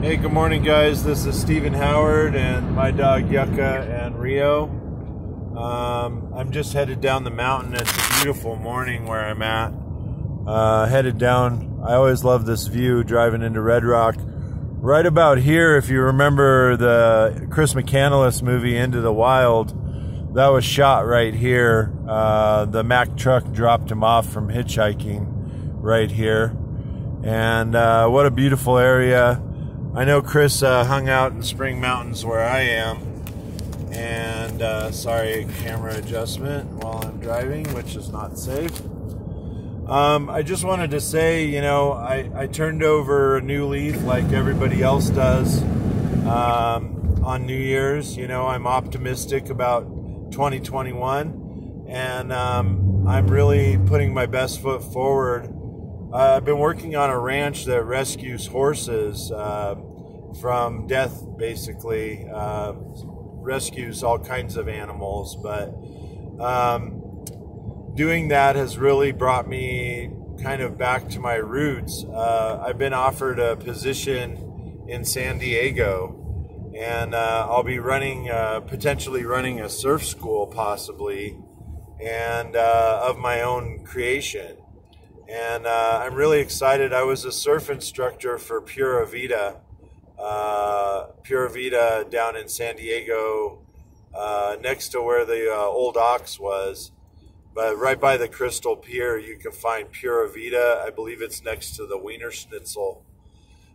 Hey, good morning, guys. This is Stephen Howard and my dog Yucca and Rio. Um, I'm just headed down the mountain. It's a beautiful morning where I'm at. Uh, headed down. I always love this view driving into Red Rock. Right about here, if you remember the Chris McCandless movie Into the Wild, that was shot right here. Uh, the Mack truck dropped him off from hitchhiking right here. And uh, what a beautiful area. I know Chris uh, hung out in Spring Mountains where I am. And uh, sorry, camera adjustment while I'm driving, which is not safe. Um, I just wanted to say, you know, I, I, turned over a new leaf like everybody else does um, on New Year's. You know, I'm optimistic about 2021, and um, I'm really putting my best foot forward. I've been working on a ranch that rescues horses uh, from death, basically, uh, rescues all kinds of animals, but um, doing that has really brought me kind of back to my roots. Uh, I've been offered a position in San Diego, and uh, I'll be running, uh, potentially running a surf school, possibly, and of my own creation. And uh, I'm really excited. I was a surf instructor for Pura Vida, uh, Pura Vida down in San Diego, next to where the old Ox was but right by the Crystal Pier, you can find Pura Vida. I believe it's next to the Wienerschnitzel.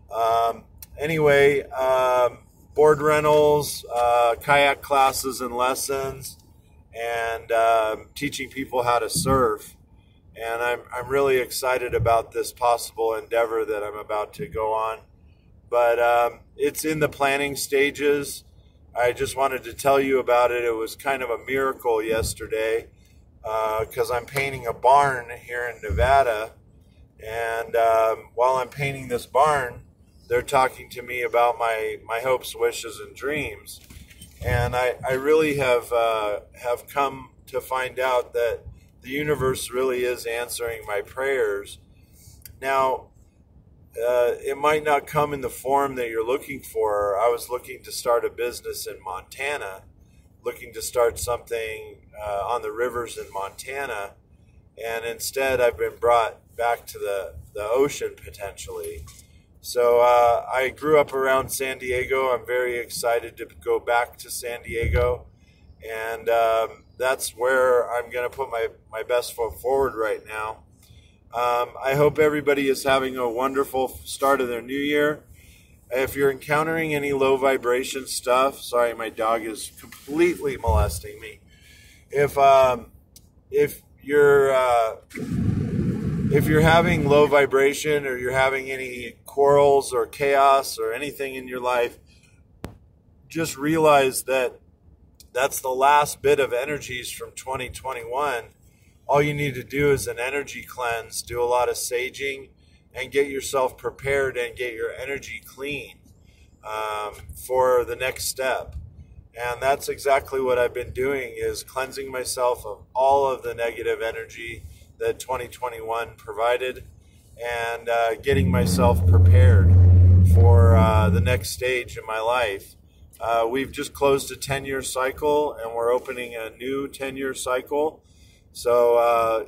Um, anyway, um, board rentals, uh, kayak classes and lessons, and um, teaching people how to surf. And I'm, I'm really excited about this possible endeavor that I'm about to go on. But um, it's in the planning stages. I just wanted to tell you about it. It was kind of a miracle yesterday because uh, I'm painting a barn here in Nevada. And um, while I'm painting this barn, they're talking to me about my, my hopes, wishes, and dreams. And I, I really have, uh, have come to find out that the universe really is answering my prayers. Now, uh, it might not come in the form that you're looking for. I was looking to start a business in Montana looking to start something uh, on the rivers in Montana, and instead I've been brought back to the, the ocean potentially. So uh, I grew up around San Diego. I'm very excited to go back to San Diego, and um, that's where I'm going to put my, my best foot forward right now. Um, I hope everybody is having a wonderful start of their new year. If you're encountering any low vibration stuff, sorry, my dog is completely molesting me. If um, if you're uh, if you're having low vibration or you're having any quarrels or chaos or anything in your life, just realize that that's the last bit of energies from 2021. All you need to do is an energy cleanse, do a lot of saging and get yourself prepared and get your energy clean um, for the next step. And that's exactly what I've been doing is cleansing myself of all of the negative energy that 2021 provided and uh, getting myself prepared for uh, the next stage in my life. Uh, we've just closed a 10 year cycle and we're opening a new 10 year cycle. So, uh,